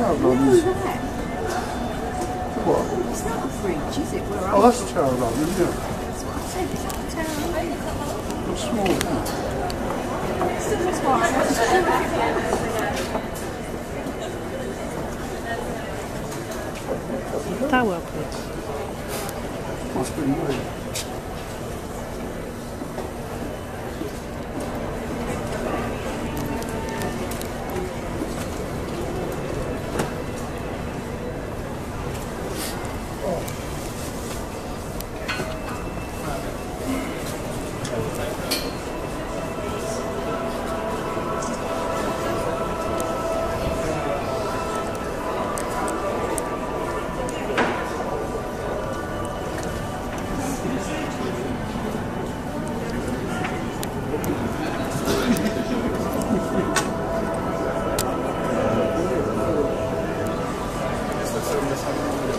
child runs. A is it? Where oh, that's tower run, isn't it? That's what I said, it's not a tower run. It's small, isn't? It's small. Tower, please. Must be mine. Oh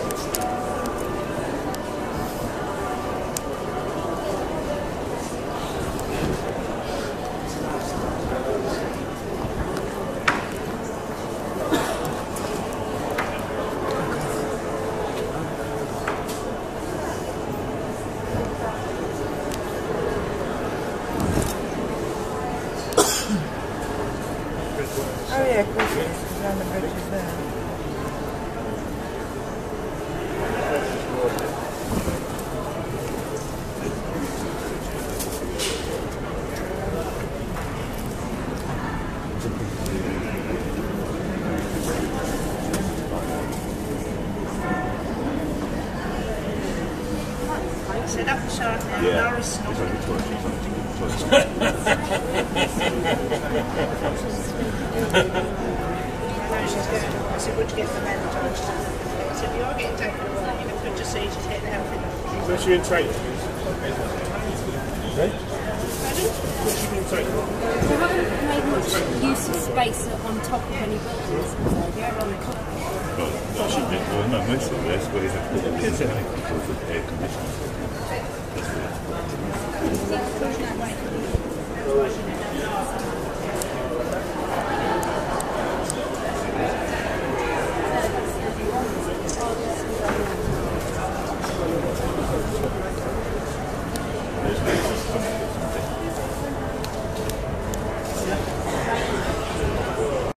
yeah, of course it is, around the bridge is there. Set up the shot now, Yeah. Norris It's like a toilet, it's like a toilet. I know she's going to, would you get the mandatory stuff? I said, you are getting taken away, you know, could just see she's getting healthy. Where's she in training? Right? Where's she been training? They haven't made much use of space on top of any buildings. So they're on the cockpit. Well, that should be, well, no, most of this, but it's a put the kids in it because of air conditioning. That's what it is.